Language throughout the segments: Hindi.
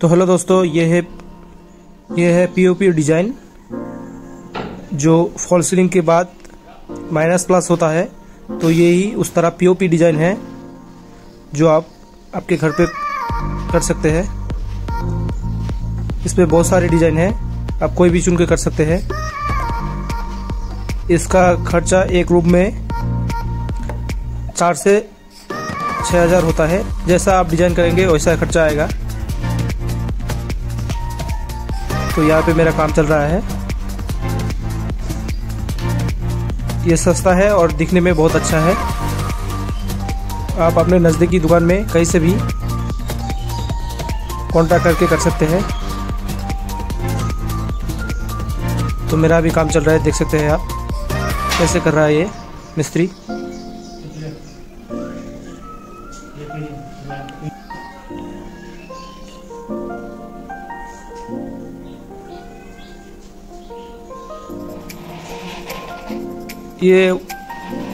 तो हेलो दोस्तों, ये है ये है पीओपी डिज़ाइन, जो फॉल सीलिंग के बाद माइनस प्लस होता है। तो ये ही उस तरह पीओपी डिज़ाइन है, जो आप आपके घर पे कर सकते हैं। इसमें बहुत सारे डिज़ाइन है, आप कोई भी चुन के कर सकते हैं। इसका खर्चा एक रूम में चार से छः हज़ार होता है। जैसा आप डिज़ाइन करेंगे, वैसा खर्चा आएगा। तो यहाँ पे मेरा काम चल रहा है। ये सस्ता है और दिखने में बहुत अच्छा है। आप अपने नज़दीकी दुकान में कहीं से भी कांटेक्ट करके कर सकते हैं। तो मेरा भी काम चल रहा है, देख सकते हैं आप। कैसे कर रहा है ये मिस्त्री? ये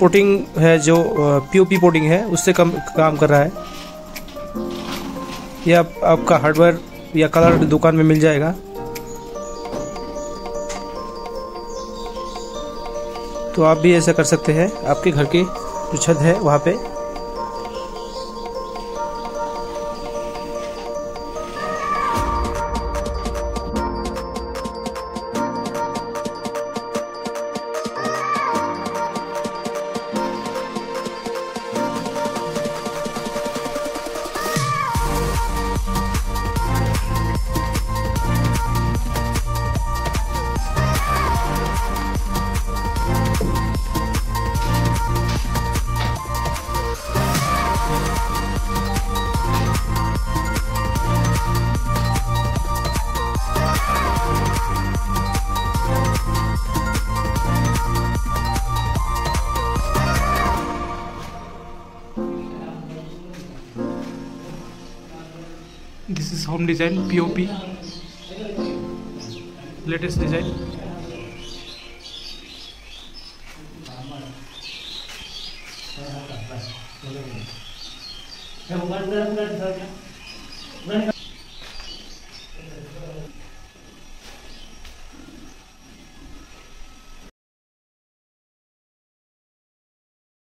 पोटिंग है जो पीओपी पोटिंग है उससे कम काम कर रहा है। यह आप, आपका हार्डवेयर या कलर दुकान में मिल जाएगा। तो आप भी ऐसा कर सकते हैं। आपके घर की जो छत है वहाँ पे this is home design pop latest design